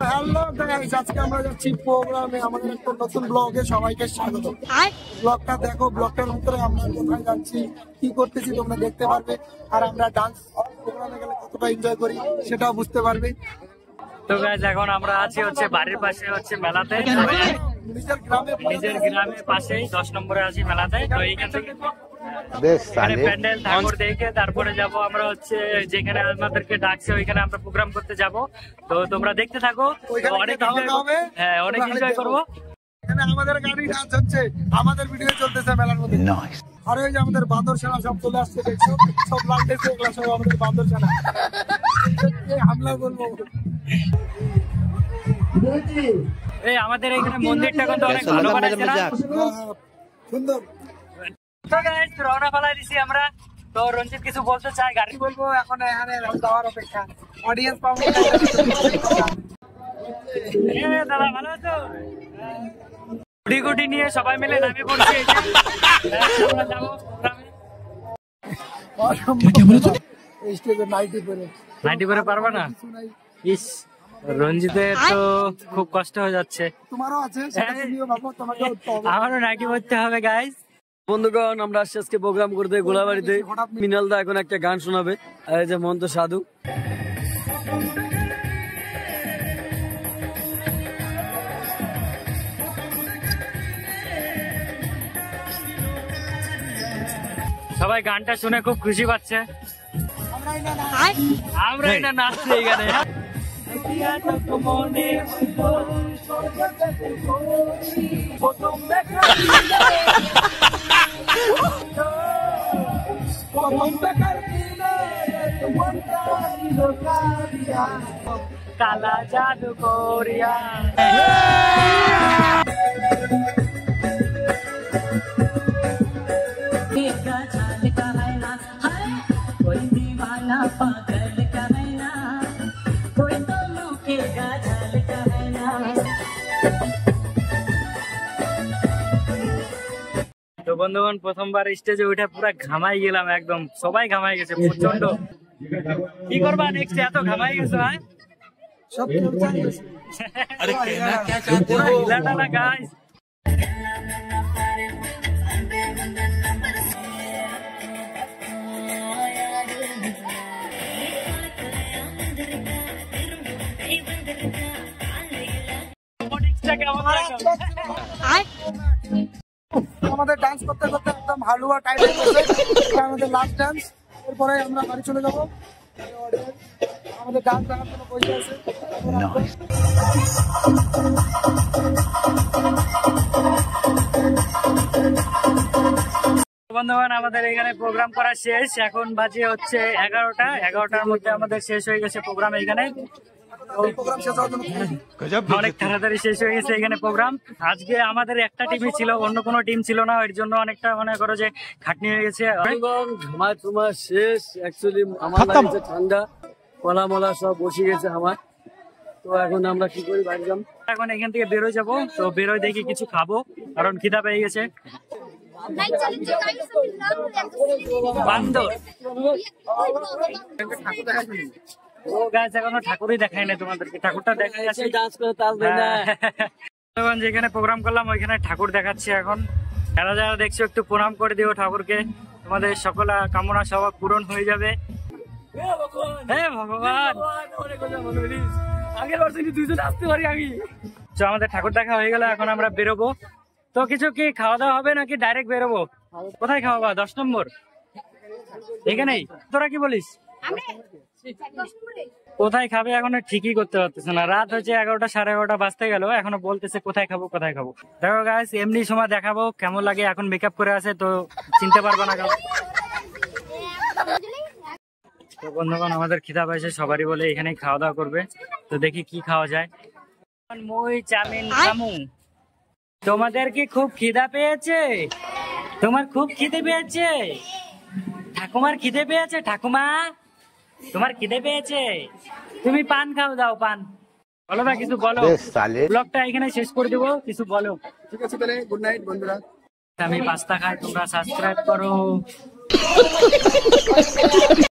Hello guys আজকে আমরা যাচ্ছি প্রোগ্রামে আমাদের একটা নতুন ব্লগে সবাইকে স্বাগত। ব্লগটা দেখো ব্লগটার ভিতরে আমরা কোথায় যাচ্ছি কি করতেছি তোমরা দেখতে পারবে আর আমরা ডান্স প্রোগ্রামে গেলে কতটা এনজয় করি সেটাও বুঝতে পারবে। তো এখন আমরা আছি হচ্ছে বাড়ির পাশে হচ্ছে মেলাতে। নিজের গ্রামে নিজের গ্রামের পাশেই দশ নম্বরে আছি মেলাতে। তো এইখান থেকে বেশ সালে প্যান্ডেল ঠাকুর দেখে তারপরে যাব আমরা হচ্ছে যেখানে আমাদেরকে ডাকছে ওইখানে আমরা প্রোগ্রাম করতে যাব। তো তোমরা দেখতে থাকো অনেক। হ্যাঁ অনেক এনজয়। করব। এখানে আমাদের গাড়ি ডান্স হচ্ছে আমাদের ভিডিও চলতেছে মেলার মধ্যে। আর ওই যে আমাদের বান্দর সেনা সব চলে আসছে দেখছ সব লাগতেছে এগুলো সব আমাদের বান্দর সেনা। এই হামলা করব। এই আমাদের এখানে মন্দিরটা কিন্তু অনেক ভালো বানাইছে না সুন্দর। তো গাইজ রওনা ফেলাই দিছি আমরা। তো রঞ্জিত কিছু বলতে চাই? গাড়ি বলব? এখন এখানে যাওয়ার অপেক্ষা। অডিয়েন্স পাবো দাদা ভালো আছো? গুটি গুটি নিয়ে সবাই মিলে নামে পড়ছি। হ্যাঁ, নাইটি করে। পারবা না? ইস রঞ্জিতের তো খুব কষ্ট হয়ে যাচ্ছে। তোমারও আছে হবে। আমারও নাইটি পড়তে হবে গাইজ বন্ধুগণ আমরা আসছি আজকে প্রোগ্রাম করতে গোলাবাড়িতে মিনাল দা এখন একটা গান শোনাবে। আর এই যে মন্ত সাধু। সবাই গানটা শুনে খুব খুশি পাচ্ছে। আমরা এটা নাচছি এখানে। কালা জাদু করিয়া। তো বন্ধুগণ প্রথমবার স্টেজে উঠে পুরো ঘামাই গেলাম একদম। সবাই ঘামাই গেছে প্রচণ্ড কি করবা নেক্সট এত ঘামাই গেছে হ্যাঁ? আমাদের ডান্স করতে করতে একদম হালুয়া টাইট হয়ে গেছে আমাদের লাস্ট ডান্স এরপরে আমরা বাড়ি চলে যাব। আমাদের পয়সা আছে। বন্ধুগণ আমাদের এখানে প্রোগ্রাম করা শেষ। এখন বাজে হচ্ছে এগারোটা। এগারোটার মধ্যে আমাদের শেষ হয়ে গেছে প্রোগ্রাম এখানে। প্রোগ্রাম শেষ হওয়ার জন্য অনেক তাড়াতাড়ি শেষ হয়ে গেছে এখানে প্রোগ্রাম আজকে আমাদের একটা টিমই ছিল অন্য কোনো টিম ছিল না। এর জন্য অনেকটা মনে করো যে খাটনি হয়ে গেছে। ঠান্ডা। কলা মলা সব বসে গেছে আমার। তো এখন আমরা কি করি বাড়ি যাব। এখন এখান থেকে বেরোয় যাব তো বেরোয় দেখি কিছু খাব কারণ খিদা পেয়ে গেছে। ও গাছ এখনও ঠাকুরই ঠাকুরটা দেখা যাচ্ছে হ্যাঁ। যেখানে প্রোগ্রাম করলাম ওইখানে ঠাকুর দেখাচ্ছি এখন। যারা যারা দেখছ একটু প্রণাম করে দিও ঠাকুরকে। তোমাদের সকল কামনা সব পূরণ হয়ে যাবে। হে ভগবান আগের বার থেকে আসতে পারি আমি। তো আমাদের ঠাকুর দেখা হয়ে গেল এখন আমরা বেরোবো। তো কিছু কি খাওয়া দাওয়া হবে নাকি ডাইরেক্ট বেরোবো? কোথায় খাওয়াবা দশ নম্বর? এখানেই। তোরা কি বলিস? কোথায় খাবে এখনও ঠিকই করতে পারতেছে না। রাত হচ্ছে এগারোটা সাড়ে এগারোটা বাজতে গেল এখনও বলতেছে কোথায় খাব কোথায় খাব। দেখো গাছ এমনি সময় দেখাবো কেমন লাগে এখন মেকআপ করে আছে তো চিনতে পারবে না তো বন্ধুগণ আমাদের খিদা পাইছে সবারই বলে এখানেই খাওয়া দাওয়া করবে। তো দেখি কি খাওয়া যায়। মই চামিন খামু। তোমাদের কি খুব খিদা পেয়েছে? তোমার খুব খিদে পেয়েছে? ঠাকুমার খিদে পেয়েছে ঠাকুমা? তোমার খিদে পেয়েছে? তুমি পান খাও দাও পান। বলো না কিছু বলো। ব্লগটা এখানে শেষ করে দেবো কিছু বলো। ঠিক আছে তাহলে গুড নাইট বন্ধুরা। আমি পাস্তা খাই তোমরা সাবস্ক্রাইব করো।